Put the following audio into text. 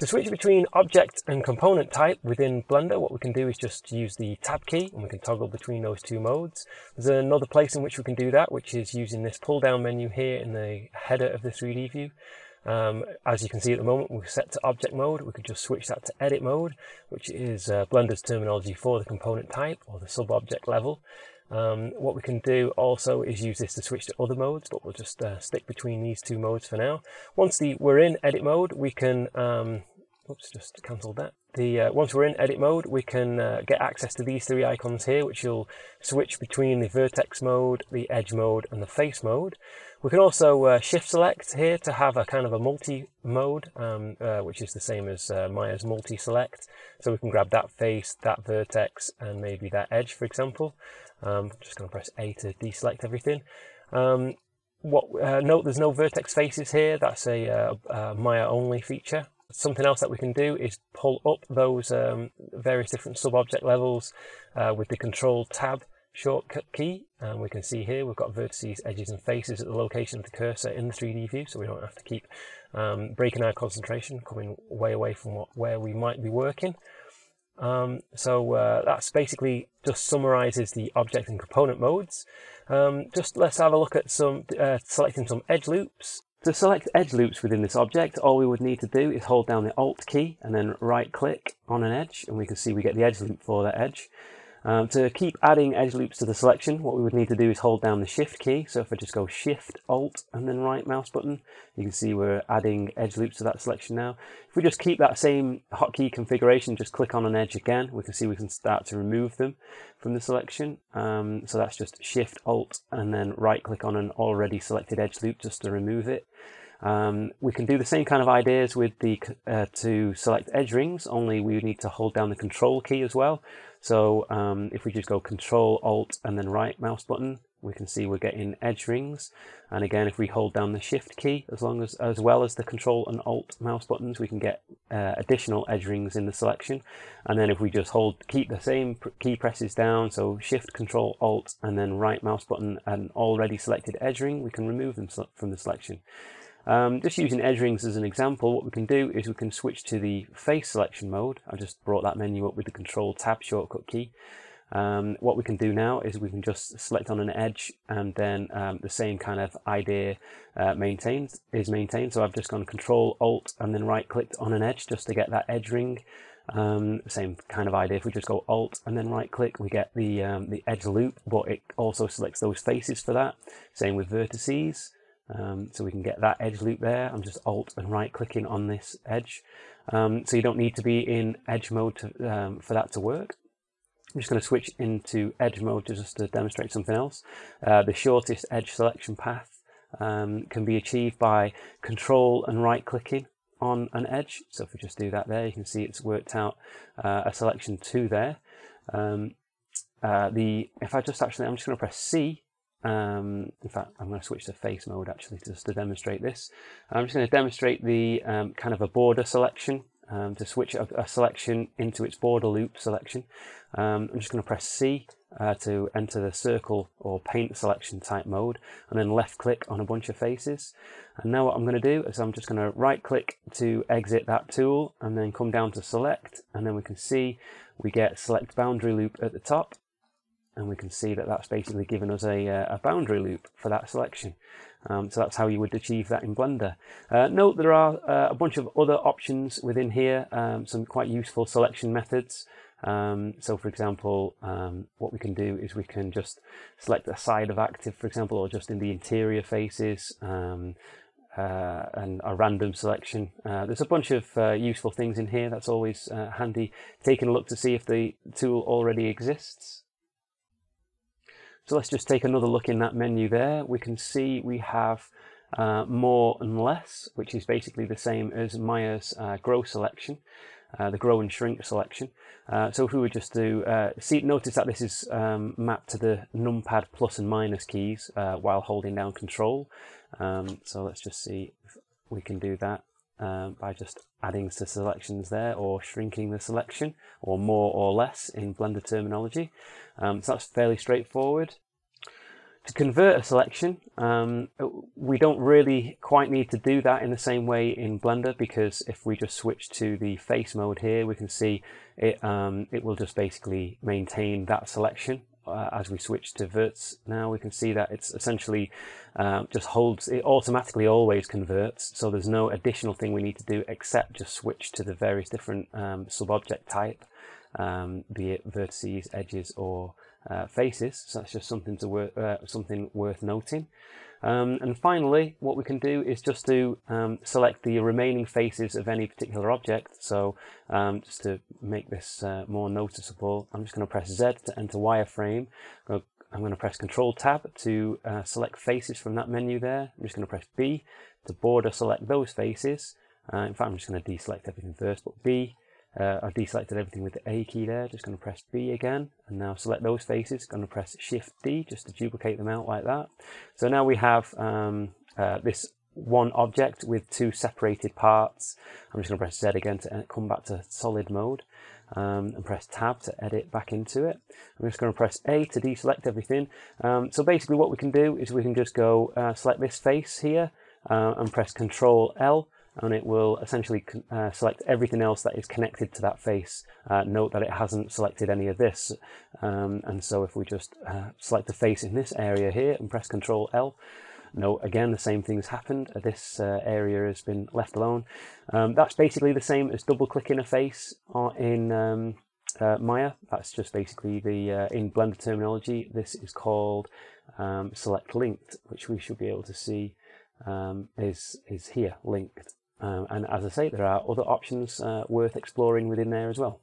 To switch between object and component type within Blender, what we can do is just use the tab key and we can toggle between those two modes. There's another place in which we can do that, which is using this pull down menu here in the header of the 3D view. Um, as you can see at the moment, we're set to object mode. We could just switch that to edit mode, which is uh, Blender's terminology for the component type or the sub-object level. Um, what we can do also is use this to switch to other modes, but we'll just uh, stick between these two modes for now. Once the, we're in edit mode, we can, um, oops, just cancelled that. The, uh, once we're in edit mode, we can uh, get access to these three icons here, which you'll switch between the vertex mode, the edge mode, and the face mode. We can also uh, shift select here to have a kind of a multi mode, um, uh, which is the same as uh, Maya's multi select. So we can grab that face, that vertex, and maybe that edge, for example. Um, just going to press A to deselect everything. Um, what uh, Note there's no vertex faces here, that's a, uh, a, Maya only feature. Something else that we can do is pull up those um, various different sub-object levels uh, with the control tab shortcut key and we can see here we've got vertices, edges and faces at the location of the cursor in the 3D view so we don't have to keep um, breaking our concentration, coming way away from what, where we might be working. Um, so uh, that's basically just summarizes the object and component modes. Um, just let's have a look at some uh, selecting some edge loops. To select edge loops within this object, all we would need to do is hold down the Alt key and then right click on an edge and we can see we get the edge loop for that edge. Um, to keep adding edge loops to the selection, what we would need to do is hold down the Shift key. So if I just go Shift, Alt, and then right mouse button, you can see we're adding edge loops to that selection now. If we just keep that same hotkey configuration, just click on an edge again, we can see we can start to remove them from the selection. Um, so that's just Shift, Alt, and then right click on an already selected edge loop just to remove it. Um, we can do the same kind of ideas with the uh, to select edge rings, only we need to hold down the control key as well. So um, if we just go control alt and then right mouse button, we can see we're getting edge rings. And again, if we hold down the shift key, as long as as well as the control and alt mouse buttons, we can get uh, additional edge rings in the selection. And then if we just hold, keep the same key presses down, so shift, control, alt, and then right mouse button, and already selected edge ring, we can remove them from the selection. Um, just using edge rings as an example, what we can do is we can switch to the face selection mode. I just brought that menu up with the control tab shortcut key. Um, what we can do now is we can just select on an edge and then um, the same kind of idea uh, maintained is maintained. So I've just gone control alt and then right clicked on an edge just to get that edge ring. Um, same kind of idea. If we just go alt and then right click, we get the um, the edge loop, but it also selects those faces for that. Same with vertices. Um, so we can get that edge loop there. I'm just alt and right clicking on this edge. Um, so you don't need to be in edge mode to, um, for that to work. I'm just going to switch into edge mode just to demonstrate something else. Uh, the shortest edge selection path um, can be achieved by control and right clicking on an edge. So if we just do that there, you can see it's worked out uh, a selection to there. Um, uh, the if I just actually, I'm just going to press C um, in fact, I'm going to switch to face mode actually just to demonstrate this. I'm just going to demonstrate the um, kind of a border selection um, to switch a, a, selection into its border loop selection. Um, I'm just going to press C uh, to enter the circle or paint selection type mode and then left click on a bunch of faces. And now what I'm going to do is I'm just going to right click to exit that tool and then come down to select and then we can see we get select boundary loop at the top and we can see that that's basically given us a, uh, a boundary loop for that selection. Um, so that's how you would achieve that in Blender. Uh, note there are uh, a bunch of other options within here, um, some quite useful selection methods. Um, so for example, um, what we can do is we can just select a side of active, for example, or just in the interior faces, um, uh, and a random selection. Uh, there's a bunch of uh, useful things in here that's always uh, handy. Taking a look to see if the tool already exists. So let's just take another look in that menu there. We can see we have uh, more and less, which is basically the same as Maya's uh, grow selection, uh, the grow and shrink selection. Uh, so if we were just to uh, see, notice that this is um, mapped to the numpad plus and minus keys uh, while holding down control. Um, so let's just see if we can do that. Um, by just adding to selections there or shrinking the selection or more or less in Blender terminology. Um, so that's fairly straightforward. to convert a selection, um, we don't really quite need to do that in the same way in Blender because if we just switch to the face mode here, we can see it, um, it will just basically maintain that selection. Uh, as we switch to verts now, we can see that it's essentially uh, just holds, it automatically always converts. So there's no additional thing we need to do except just switch to the various different um, sub-object type, um, be it vertices, edges, or uh, faces. So that's just something to wor uh, something worth noting. Um, and finally, what we can do is just to um, select the remaining faces of any particular object. So um, just to make this uh, more noticeable, I'm just going to press Z to enter wireframe. I'm going to press Control Tab to uh, select faces from that menu there. I'm just going to press B to border select those faces. Uh, in fact, I'm just going to deselect everything first, but B uh, I've deselected everything with the A key there, just going to press B again, and now select those faces, going to press Shift D just to duplicate them out like that. So now we have um, uh, this one object with two separated parts. I'm just going to press Z again to come back to solid mode um, and press Tab to edit back into it. I'm just going to press A to deselect everything. Um, so basically what we can do is we can just go uh, select this face here uh, and press Control L and it will essentially uh, select everything else that is connected to that face. Uh, note that it hasn't selected any of this. Um, and so if we just uh, select the face in this area here and press Control L, note again the same thing has happened. Uh, this uh, area has been left alone. Um, that's basically the same as double clicking a face in um, uh, Maya. That's just basically the, in Blender terminology, this is called um, select linked, which we should be able to see um, is, is here, linked. Um, and as I say, there are other options uh, worth exploring within there as well.